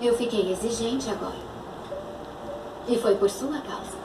Eu fiquei exigente agora. E foi por sua causa.